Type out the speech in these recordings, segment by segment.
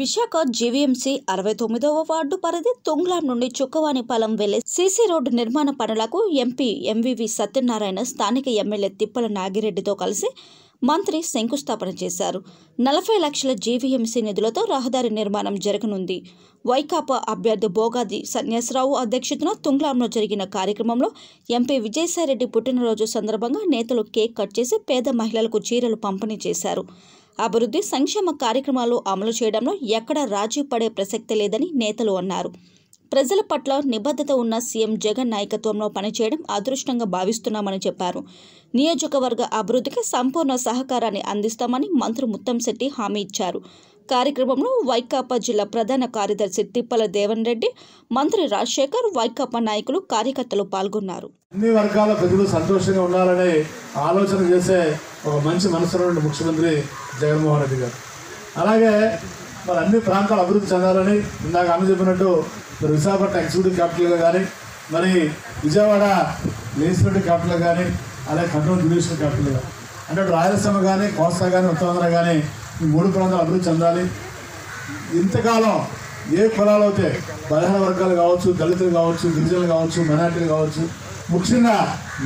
Visakha GVMC అరవై తొమ్మిదవ ward పరిధి తుంగ్లాం నుండి చుక్కవానిపాలెం వెళ్ళే సీసీ రోడ్డు నిర్మాణ పనులకు ఎంపీ ఎంవివి సత్యనారాయణ స్థానిక ఎమ్మెల్యే తిప్పల నాగిరెడ్డితో కలిసి మంత్రి శంకుస్థాపన చేశారు. నలభై లక్షల జీవీఎంసీ నిధులతో రహదారి నిర్మాణం జరగనుంది. వైకాపా అభ్యర్థి బోగాది సన్యాసరావు అధ్యక్షతన తుంగ్లాంలో జరిగిన కార్యక్రమంలో ఎంపీ విజయసాయిరెడ్డి పుట్టినరోజు సందర్భంగా నేతలు కేక్ కట్ చేసి పేద మహిళలకు చీరలు పంపిణీ చేశారు. అభివృద్ధి సంక్షేమ కార్యక్రమాలు అమలు చేయడంలో ఎక్కడా రాజీ పడే ప్రసక్తి లేదని నేతలు అన్నారు. ప్రజల పట్ల నిబద్ధత ఉన్న సీఎం జగన్ నాయకత్వంలో పనిచేయడం అదృష్టంగా భావిస్తున్నామని చెప్పారు. నియోజకవర్గ అభివృద్ధికి సంపూర్ణ సహకారాన్ని అందిస్తామని మంత్రి ముత్తంశెట్టి హామీ ఇచ్చారు. కార్యక్రమంలో వైకాపా జిల్లా ప్రధాన కార్యదర్శి తిప్పల దేవన్ రెడ్డి మంత్రి రాజశేఖర్ వైకాపా నాయకులు కార్యకర్తలు పాల్గొన్నారు. అన్ని వర్గాల ప్రజలు సంతోషంగా ఉండాలనే ఆలోచన చేసే ఒక మంచి మనసులో ముఖ్యమంత్రి జగన్మోహన్ రెడ్డి గారు. అలాగే మరి అన్ని ప్రాంతాలు అభివృద్ధి చెందాలని ఇందాక ఆమె చెప్పినట్టు మరి విశాఖపట్నం ఎగ్జిక్యూటివ్ క్యాపిటల్గా కానీ మరి విజయవాడ లెజిస్లేటివ్ క్యాపిటల్ కానీ అలాగే కర్నూలు జ్యుడిషియల్ కానీ అంటే రాయలసీమ కానీ కోస్తా కానీ ఉత్తరాంధ్ర కానీ ఈ మూడు ప్రాంతాలు అభివృద్ధి చెందాలి. ఇంతకాలం ఏ కులాలు అయితే బలహీన వర్గాలు కావచ్చు దళితులు కావచ్చు గిరిజనులు కావచ్చు మైనార్టీలు కావచ్చు ముఖ్యంగా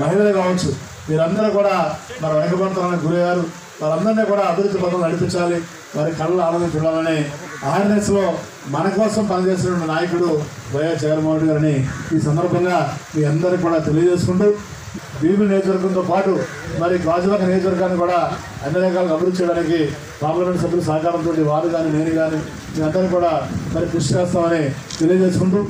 మహిళలు కావచ్చు వీరందరూ కూడా మన వెనకబడతానికి గురయ్యారు. వాళ్ళందరినీ కూడా అభివృద్ధి పథకం నడిపించాలి. వారి కళ్ళ ఆనందం చూడాలని ఆర్ఎన్ఎస్లో మన కోసం పనిచేస్తున్న నాయకుడు వైఎస్ జగన్మోహన్ రెడ్డి గారిని ఈ సందర్భంగా మీ అందరికీ కూడా తెలియజేసుకుంటూ భీమి నియోజకవర్గంతో పాటు మరి గాజువాక నియోజకవర్గాన్ని కూడా అన్ని రకాలుగా అభివృద్ధి చేయడానికి పార్లమెంట్ సభ్యుల సహకారంతో వారు కానీ నేను కానీ మీ అందరూ కూడా మరి కృషి చేస్తామని తెలియజేసుకుంటూ